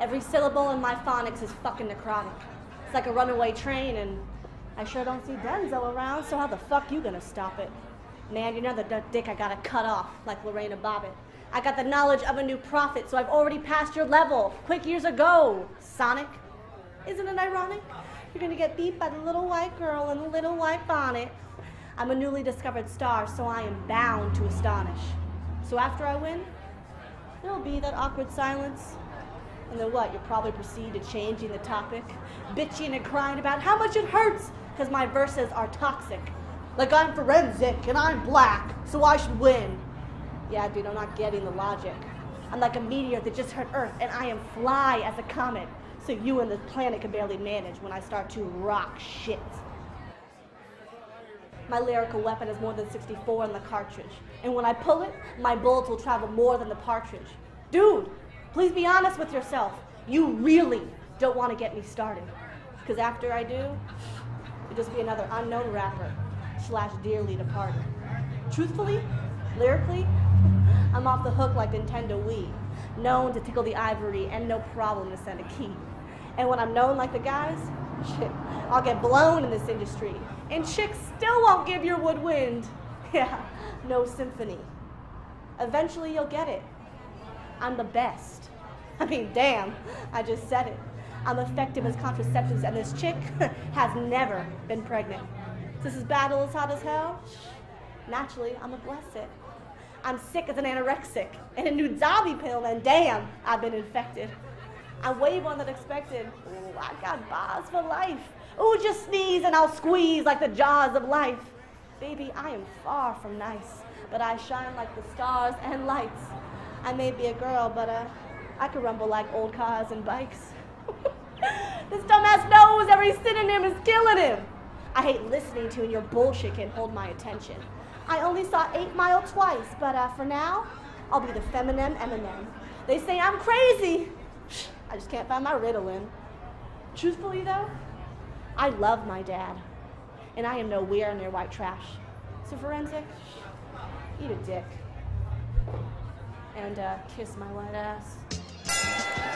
Every syllable in my phonics is fucking necrotic. It's like a runaway train, and I sure don't see Denzel around, so how the fuck you gonna stop it? Man, you know the dick I gotta cut off, like Lorena Bobbitt. I got the knowledge of a new prophet, so I've already passed your level, quick years ago, Sonic. Isn't it ironic? You're gonna get beat by the little white girl in the little white bonnet. I'm a newly discovered star, so I am bound to astonish. So after I win, there'll be that awkward silence. And then what? You'll probably proceed to changing the topic, bitching and crying about how much it hurts, because my verses are toxic. Like I'm forensic and I'm black, so I should win. Yeah, dude, I'm not getting the logic. I'm like a meteor that just hit Earth, and I am fly as a comet, so you and the planet can barely manage when I start to rock shit. My lyrical weapon is more than 64 in the cartridge, and when I pull it, my bullets will travel more than the partridge. Dude, please be honest with yourself. You really don't want to get me started, because after I do, it'll just be another unknown rapper slash dearly departed. Truthfully, lyrically, I'm off the hook like Nintendo Wii, known to tickle the ivory and no problem to send a key. And when I'm known like the guys, shit, I'll get blown in this industry. And chicks still won't give your woodwind. Yeah, no symphony. Eventually you'll get it. I'm the best. I mean, damn, I just said it. I'm effective as contraceptives, and this chick has never been pregnant. This is battle as hot as hell. Naturally, I'm a blessed. I'm sick as an anorexic and a new zombie pill, and damn, I've been infected. I'm way more than expected. Ooh, I got bars for life. Ooh, just sneeze and I'll squeeze like the jaws of life. Baby, I am far from nice, but I shine like the stars and lights. I may be a girl, but uh, I could rumble like old cars and bikes. this dumbass knows every synonym is killing him. I hate listening to and your bullshit can hold my attention. I only saw 8 Mile twice, but uh, for now, I'll be the feminine Eminem. They say I'm crazy. I just can't find my Ritalin. Truthfully, though, I love my dad, and I am nowhere near white trash. So, forensic, eat a dick. And uh, kiss my white ass.